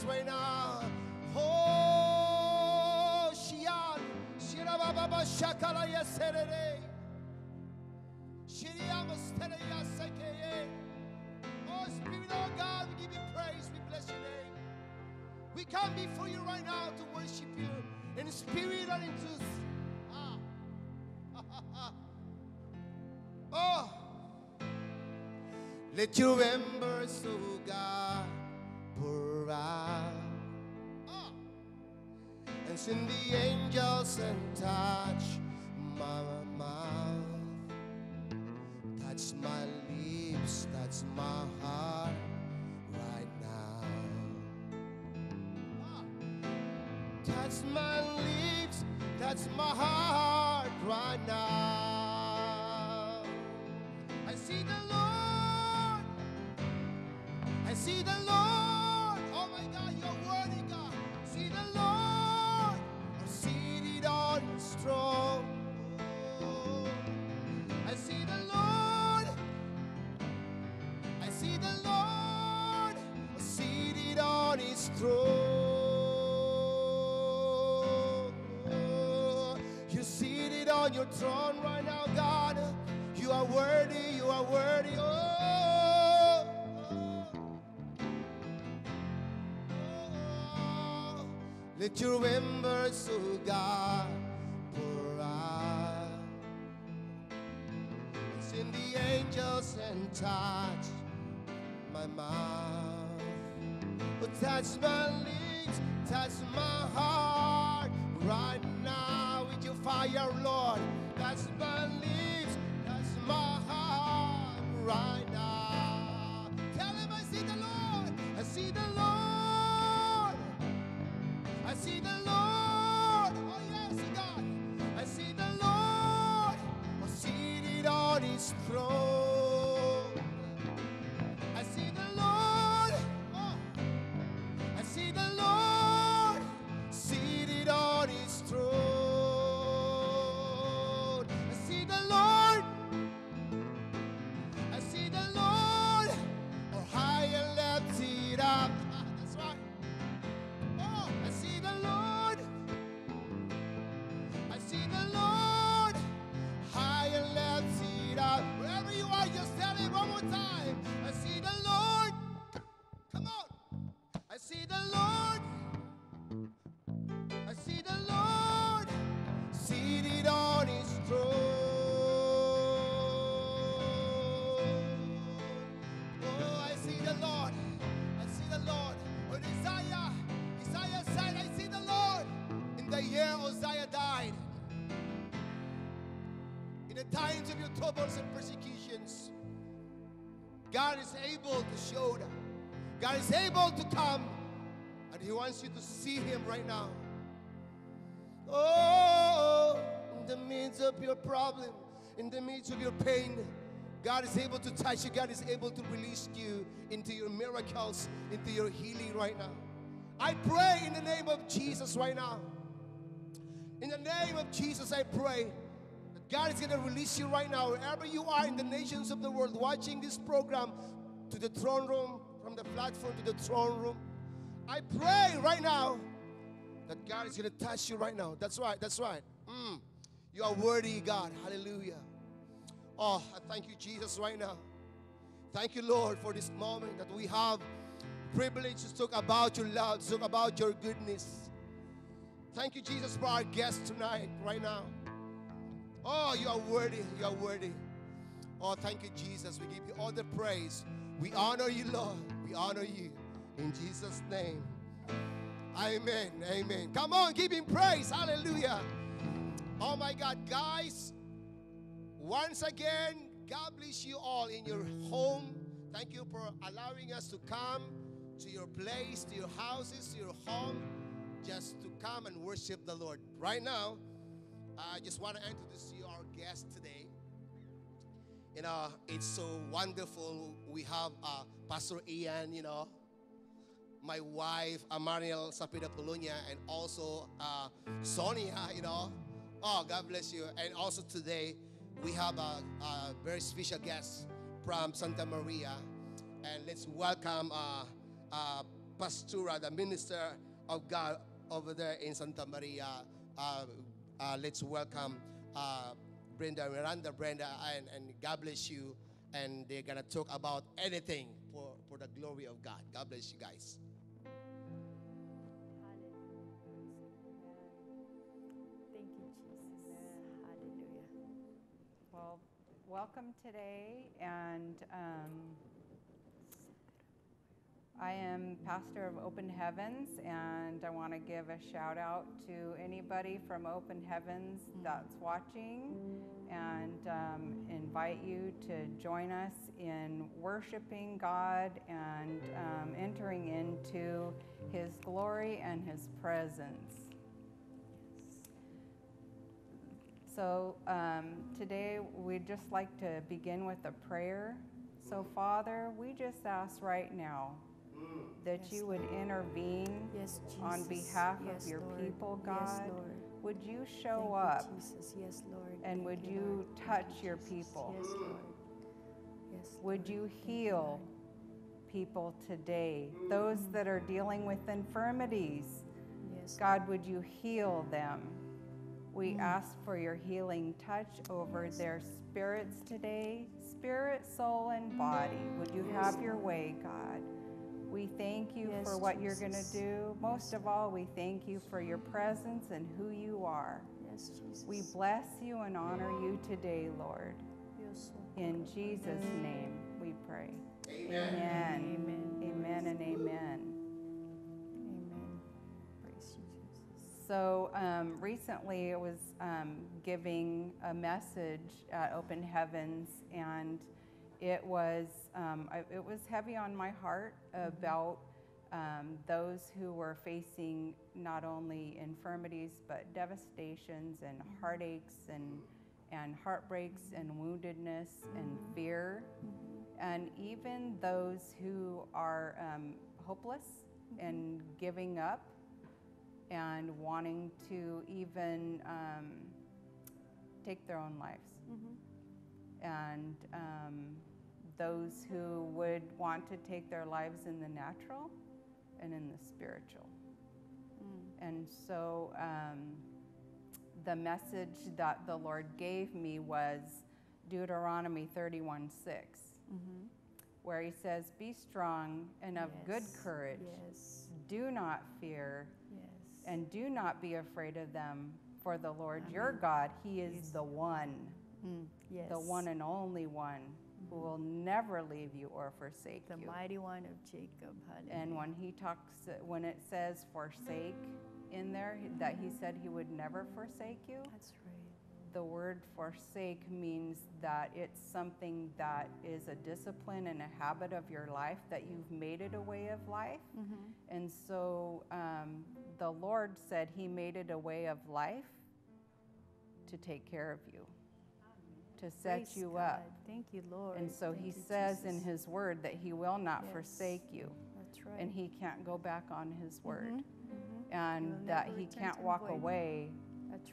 us right now. Oh, Shian, Shirababa Shakala Yaserere. Shiriamos Tereyaseke. Oh, Spirit of God, we give you praise, we bless your name. We come before you right now to worship you in spirit and in truth. Ah. oh. Let your embers, oh God, out. Ah. And send the angels and touch my mouth. Touch my lips, touch my heart right now. Ah. Touch my lips, touch my heart right now. I see the Lord. I see the Lord. Throne. Oh, You're seated on your throne right now, God. You are worthy, you are worthy. Oh, oh. oh. Let your embers, oh God, pour out. Send the angels and touch my mouth. Touch my lips, touch my heart right now with your fire, Lord. Touch my lips, touch my heart right now. Tell him I see the Lord, I see the Lord, I see the Lord. Oh yes, God, I see the Lord seated on His throne. The times of your troubles and persecutions, God is able to show them. God is able to come and He wants you to see Him right now. Oh, in the midst of your problem, in the midst of your pain, God is able to touch you. God is able to release you into your miracles, into your healing right now. I pray in the name of Jesus right now. In the name of Jesus, I pray that God is going to release you right now, wherever you are in the nations of the world, watching this program to the throne room, from the platform to the throne room. I pray right now that God is going to touch you right now. That's right, that's right. Mm. You are worthy, God. Hallelujah. Oh, I thank you, Jesus, right now. Thank you, Lord, for this moment that we have privilege to talk about your love, to talk about your goodness. Thank you, Jesus, for our guest tonight, right now. Oh, you are worthy. You are worthy. Oh, thank you, Jesus. We give you all the praise. We honor you, Lord. We honor you. In Jesus' name. Amen. Amen. Come on, give him praise. Hallelujah. Oh my God, guys. Once again, God bless you all in your home. Thank you for allowing us to come to your place, to your houses, to your home, just to come and worship the Lord. Right now, I just want to introduce you our guest today. You know, it's so wonderful. We have uh, Pastor Ian, you know, my wife, Amariel Sapida Polonia, and also uh, Sonia, you know. Oh, God bless you. And also today, we have a, a very special guest from Santa Maria. And let's welcome uh, uh, the minister of God over there in Santa Maria. Uh, uh, let's welcome uh, Brenda, Miranda, Brenda, and, and God bless you. And they're going to talk about anything for, for the glory of God. God bless you guys. Thank you, Jesus. Hallelujah. Well, welcome today, and um, I am pastor of Open Heavens, and I want to give a shout out to anybody from Open Heavens that's watching, and um, invite you to join us in worshiping God and um, entering into His glory and His presence. So um, today we'd just like to begin with a prayer. So, Father, we just ask right now that Yes, you would intervene Yes, on behalf Yes, of your Lord. people, God. Lord. Would you Thank show you, up Lord. and Thank would you, you Lord. Touch you, your people? Yes, Lord. Yes, Would Lord. you you, heal Lord. people today? Those that are dealing with infirmities, Yes, God, would you heal them? We Mm. ask for your healing touch over their spirits today, spirit, soul, and body. Would you have your way, God? We thank you for Yes, what you're going to do. Most of all, we thank you for your presence and who you are. Yes, Jesus. We bless you and honor you today, Lord. Yes, Lord. In Jesus' name we pray. Amen. Amen. Amen. Amen and amen. Amen. Praise you, Jesus. So um, recently, I was um, giving a message at Open Heavens, and it was um, I, it was heavy on my heart about um, those who were facing not only infirmities but devastations and heartaches and and heartbreaks and woundedness and fear, and even those who are um, hopeless and giving up and wanting to even um, take their own lives. And um, those who would want to take their lives in the natural and in the spiritual. And so um, the message that the Lord gave me was Deuteronomy 31 6, where he says, Be strong and of good courage. Yes. Do not fear Yes. and do not be afraid of them, for the Lord your God, He is the one, Mm, yes. the one and only one who will never leave you or forsake The you. The mighty one of Jacob. Hallelujah. And when he talks, when it says forsake in there, that he said he would never forsake you, That's right. the word forsake means that it's something that is a discipline and a habit of your life, that you've made it a way of life. And so um, the Lord said He made it a way of life to take care of you, to set Praise you God. up. Thank you, Lord. And so Thank He you, says in His word that He will not Yes. forsake you, That's right. and He can't go back on His word, Mhm. and that He can't walk away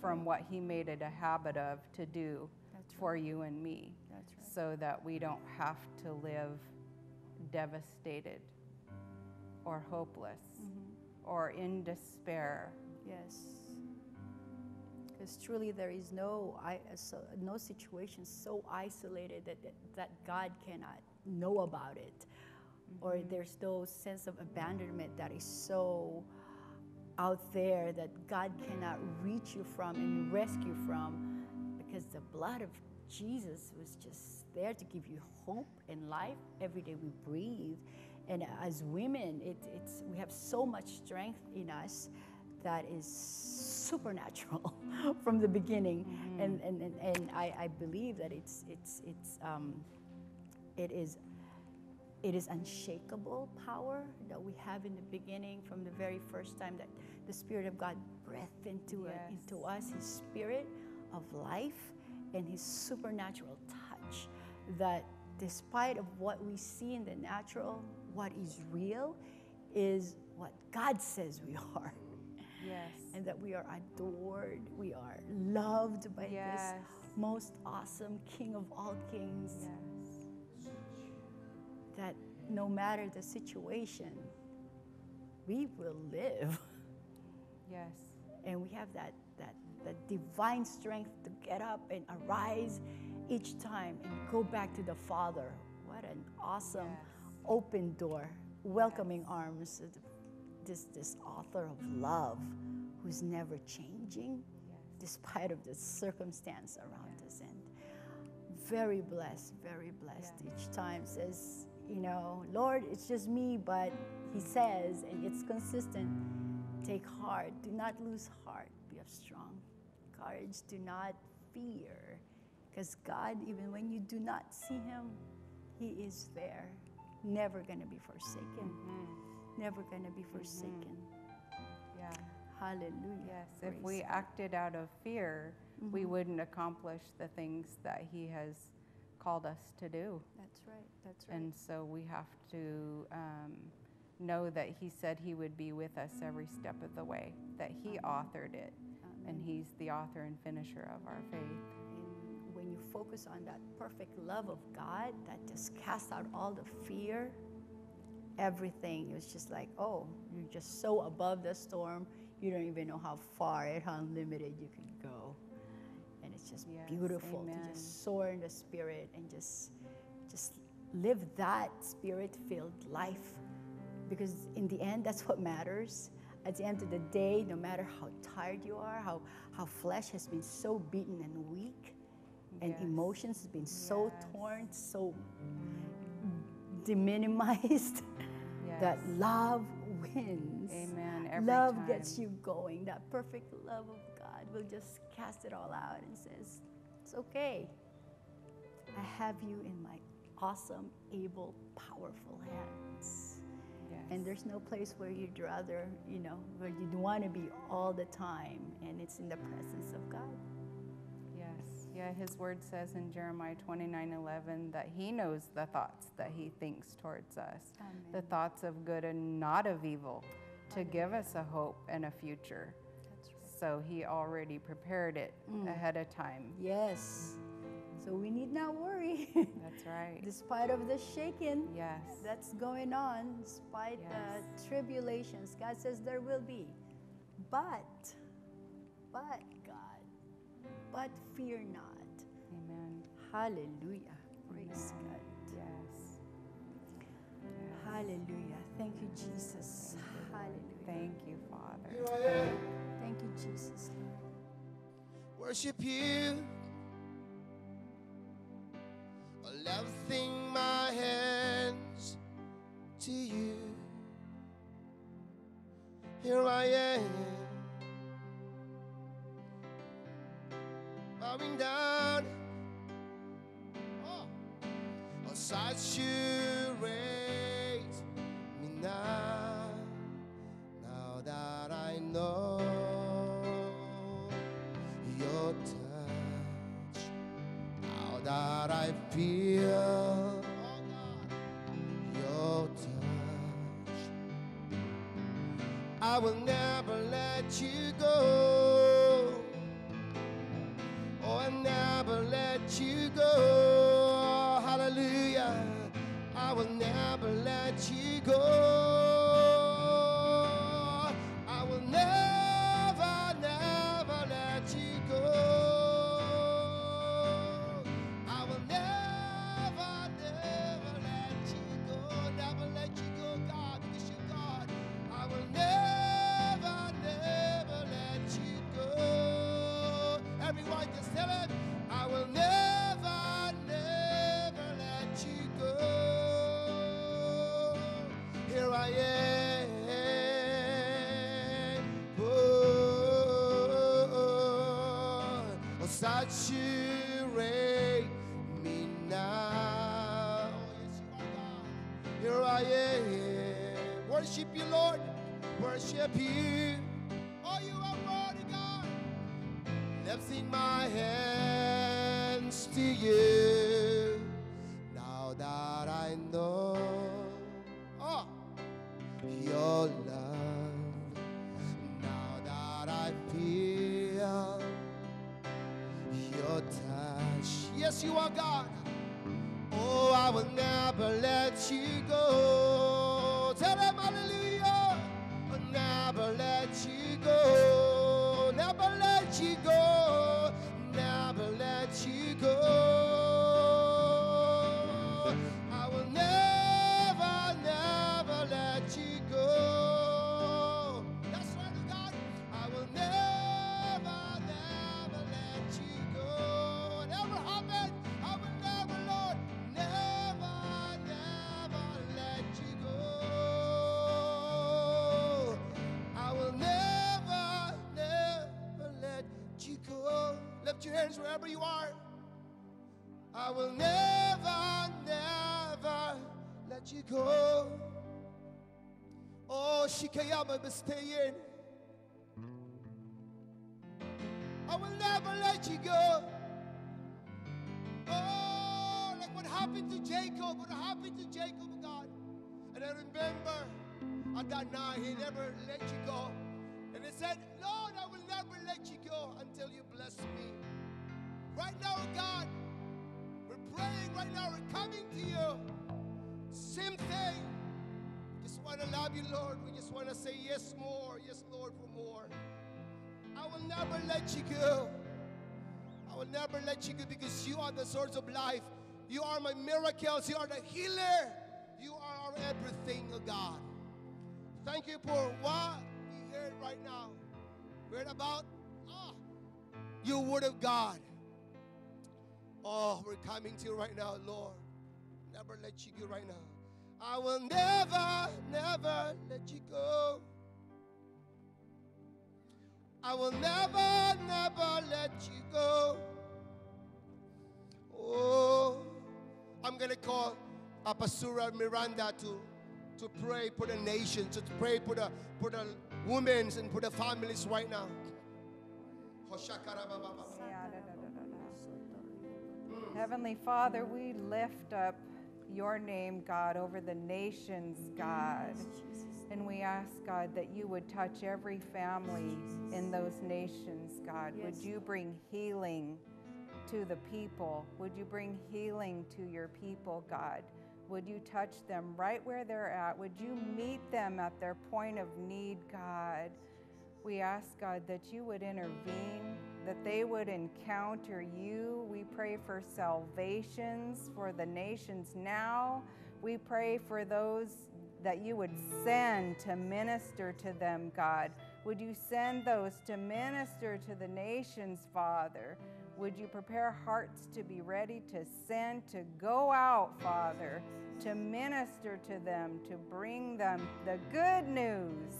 from right. what He made it a habit of to do That's right. for you and me That's right. so that we don't have to live devastated or hopeless Mm-hmm. or in despair. Yes. Because truly, there is no I, so, no situation so isolated that, that that God cannot know about it, or mm-hmm. there's no sense of abandonment that is so out there that God cannot reach you from and rescue from, because the blood of Jesus was just there to give you hope and life every day we breathe. And as women, it, it's we have so much strength in us that is supernatural from the beginning, and, and, and, and I, I believe that it's it's it's um, it is it is unshakable power that we have in the beginning from the very first time that the Spirit of God breathed into, it, Yes. into us His Spirit of life and His supernatural touch. That despite of what we see in the natural, what is real is what God says we are. Yes. and that we are adored. We are loved by Yes. this most awesome King of all kings. Yes. That no matter the situation, we will live. Yes. and we have that that that divine strength to get up and arise each time and go back to the Father. What an awesome Yes. open door, welcoming arms. This this author of love, who's never changing, despite of the circumstance around us, and very blessed, very blessed each time. Says, you know, Lord, it's just me, but He says, and it's consistent. Take heart. Do not lose heart. Be of strong courage. Do not fear. Because God, even when you do not see Him, He is there. Never going to be forsaken. Mm-hmm. Never going to be forsaken. Yeah. Hallelujah. Yes. If we God. acted out of fear, we wouldn't accomplish the things that He has called us to do. That's right. That's right. And so we have to um, know that He said He would be with us every step of the way, that He authored it, and He's the author and finisher of our faith. And when you focus on that perfect love of God that just casts out all the fear, everything It was just like, oh, you're just so above the storm, you don't even know how far and how unlimited you can go. And it's just Yes, beautiful amen. to just soar in the spirit and just just live that spirit-filled life. Because in the end, that's what matters. At the end of the day, no matter how tired you are, how, how flesh has been so beaten and weak, and Yes. emotions has been so torn, so deminimized, that Yes. love wins. Amen. Every love time. gets you going. That perfect love of God will just cast it all out and says, It's okay. I have you in my awesome, able, powerful hands. Yes. And there's no place where you'd rather, you know, where you'd want to be all the time, and it's in the presence of God. Yeah, his word says in Jeremiah 29 11 that he knows the thoughts that he thinks towards us, the thoughts of good and not of evil, to give us a hope and a future. That's right. So he already prepared it Mm. ahead of time. Yes. So we need not worry, That's right. despite of the shaking Yes. that's going on, despite Yes. the tribulations. God says there will be, but, but but fear not. Amen. Hallelujah. Praise God. Yes. Hallelujah. Thank you, Jesus. Hallelujah. Thank you, Father. Here I am, Thank you, Jesus. worship you. Lifting my hands to you. Here I am, bowing down. Oh, oh raise me now. Now that I know your touch, now that I feel your touch, I will never go. Saturate me now. Here I am. Worship you, Lord. Worship you. You are God. Oh, I will never let you go. Tell them hallelujah. I'll never let Lift your hands wherever you are. I will never, never let you go. Oh, Shikayama Bastayan. I will never let you go. Oh, like what happened to Jacob, what happened to Jacob, God. And I remember night, he never let you go. He said, Lord, I will never let you go until you bless me. Right now, God, we're praying right now, we're coming to you. Same thing. Just want to love you, Lord. We just want to say yes more. Yes, Lord, for more. I will never let you go. I will never let you go because you are the source of life. You are my miracles. You are the healer. You are our everything, oh God. Thank you for what heard right now. Heard about ah, your word of God. Oh, we're coming to you right now, Lord. Never let you go right now. I will never, never let you go. I will never, never let you go. Oh, I'm gonna call Apasura Miranda to to pray for the nation, to pray for the for the women and for the families right now. Heavenly Father, we lift up your name, God, over the nations, God. And we ask, God, that you would touch every family in those nations, God. Would you bring healing to the people? Would you bring healing to your people, God? Would you touch them right where they're at? Would you meet them at their point of need, God? We ask, God, that you would intervene, that they would encounter you. We pray for salvations for the nations now. We pray for those that you would send to minister to them, God. Would you send those to minister to the nations, Father? Would you prepare hearts to be ready to send, to go out, Father, to minister to them, to bring them the good news,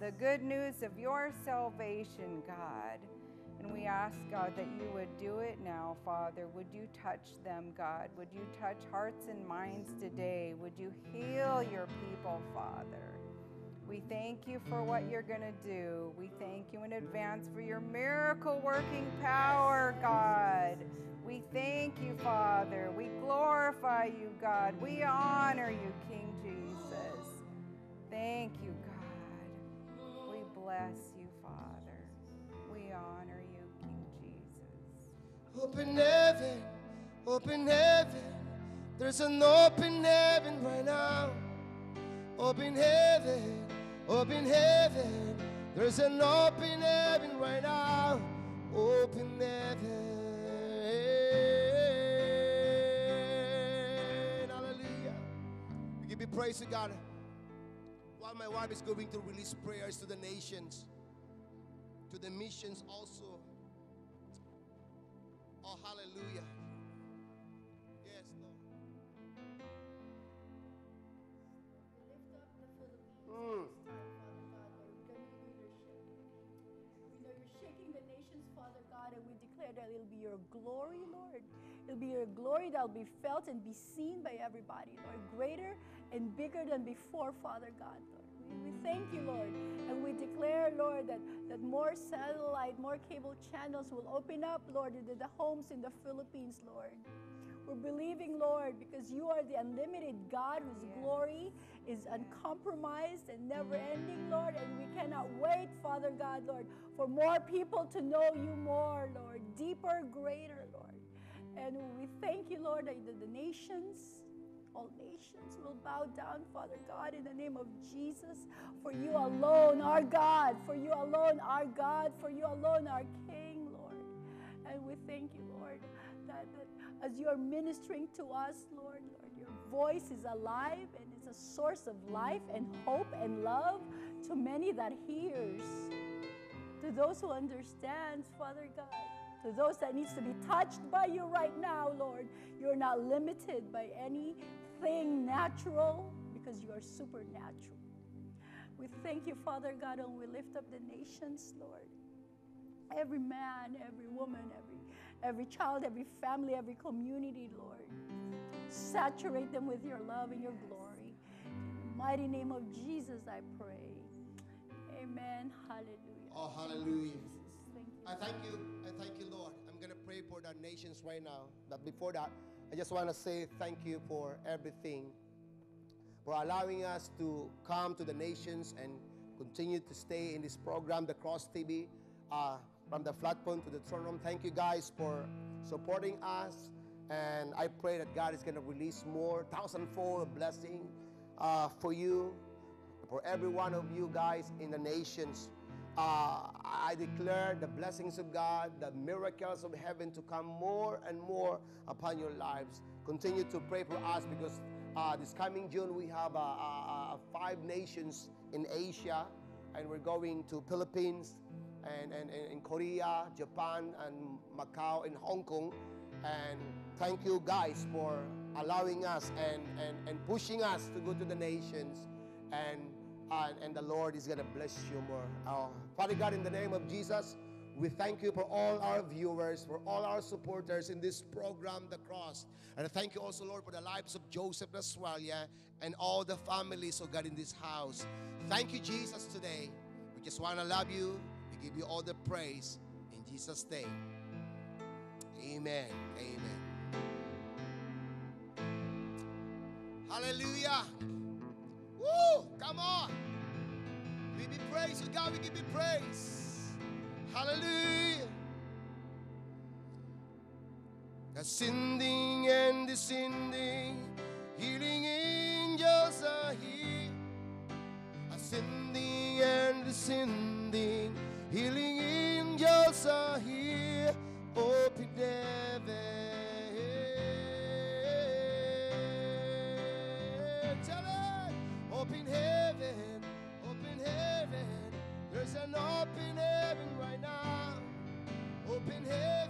the good news of your salvation, God. And we ask, God, that you would do it now, Father. Would you touch them, God? Would you touch hearts and minds today? Would you heal your people, Father? We thank you for what you're going to do. We thank you in advance for your miracle working power, God. We thank you, Father. We glorify you, God. We honor you, King Jesus. Thank you, God. We bless you, Father. We honor you, King Jesus. Open heaven, open heaven. There's an open heaven right now. Open heaven, open heaven. There's an open heaven right now. Open heaven. Hallelujah. We give you praise to God. While my wife is going to release prayers to the nations, to the missions also. Oh, hallelujah. Yes, Lord. lift up the Philippines Mm. It'll be your glory, Lord. It'll be your glory that'll be felt and be seen by everybody, Lord. Greater and bigger than before, Father God, Lord. We, we thank you, Lord. And we declare, Lord, that, that more satellite, more cable channels will open up, Lord, into the homes in the Philippines, Lord. We're believing, Lord, because you are the unlimited God whose glory is uncompromised and never ending, mm. Lord. And we cannot wait, Father God, Lord, for more people to know you more, Lord, deeper, greater, Lord. And we thank you, Lord, that the, the nations, all nations will bow down, Father God, in the name of Jesus. For you alone, our God, for you alone, our God, for you alone, our King, Lord. And we thank you, Lord, that, that as you are ministering to us, Lord, Lord, your voice is alive and a source of life and hope and love to many that hears. To those who understands, Father God, to those that needs to be touched by you right now, Lord, you're not limited by anything natural because you are supernatural. We thank you, Father God, and we lift up the nations, Lord. Every man, every woman, every every child, every family, every community, Lord. Saturate them with your love and your glory. Mighty name of Jesus, I pray. Amen. Hallelujah. Oh, hallelujah. Thank you. I thank you. I thank you, Lord. I'm going to pray for the nations right now. But before that, I just want to say thank you for everything, for allowing us to come to the nations and continue to stay in this program, the Cross TV, uh, from the platform to the throne room. Thank you guys for supporting us. And I pray that God is going to release more thousandfold blessing uh, for you, for every one of you guys in the nations. Uh, I declare the blessings of God, the miracles of heaven to come more and more upon your lives. Continue to pray for us because uh, this coming June we have uh, five nations in Asia, and we're going to Philippines and, and, and in Korea, Japan, and Macau, and Hong Kong. And thank you guys for allowing us and, and, and pushing us to go to the nations. And uh, and the Lord is going to bless you more. Uh, Father God, in the name of Jesus, we thank you for all our viewers, for all our supporters in this program, The Cross. And I thank you also, Lord, for the lives of Joseph Naswalia and all the families, oh God, in this house. Thank you, Jesus, today. We just want to love you. We give you all the praise. In Jesus' name. Amen. Amen. Hallelujah. Woo! Come on. We you praise, oh God, we give you praise. Hallelujah. Ascending and descending, healing angels are here. Ascending and descending, healing angels are here. Open heaven. An open heaven right now. Open heaven.